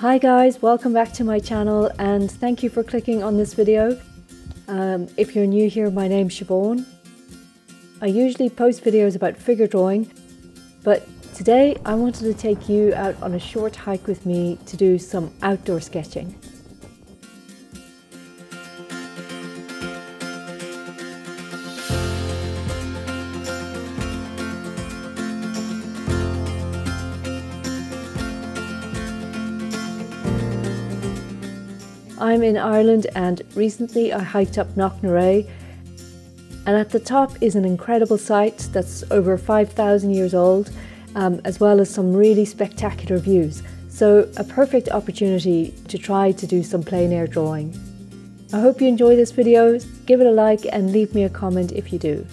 Hi guys, welcome back to my channel and thank you for clicking on this video. Um, if you're new here, my name's Siobhan. I usually post videos about figure drawing, but today I wanted to take you out on a short hike with me to do some outdoor sketching. I'm in Ireland and recently I hiked up Knocknarea and at the top is an incredible site that's over 5,000 years old um, as well as some really spectacular views. So a perfect opportunity to try to do some plein air drawing. I hope you enjoy this video, give it a like and leave me a comment if you do.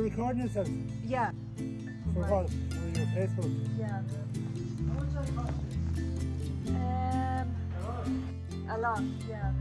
Recording yourself? Yeah. For what? For your Facebook? Yeah. How much that cost Um, a lot, yeah.